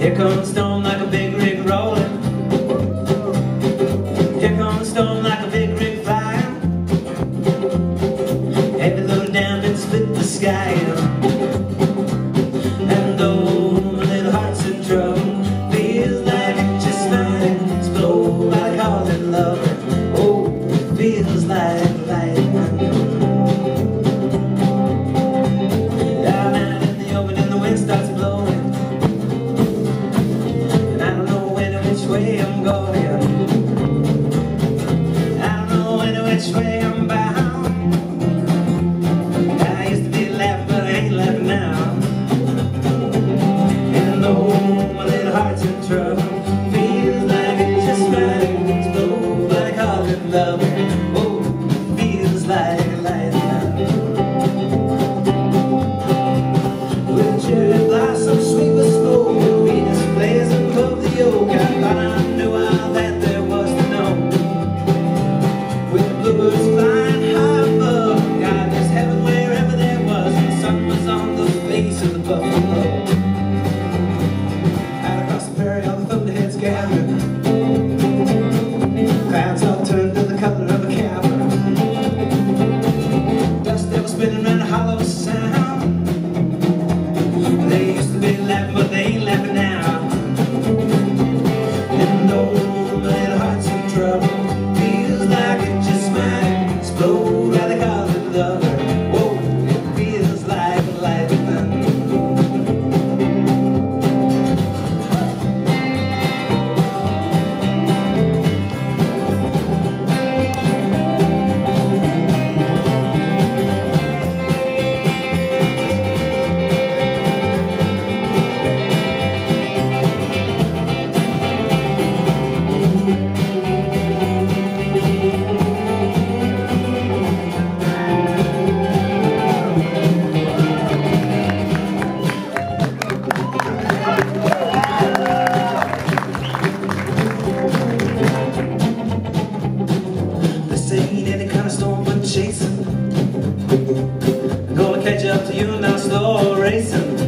Here comes the storm like a big rig rolling. Here comes storm like a big rig flying. Every little down and split the sky. And though little hearts in trouble, feel like it just might explode. I call of love. Oh, feel. this. time chasing. I'm gonna catch up to you now, slow racing.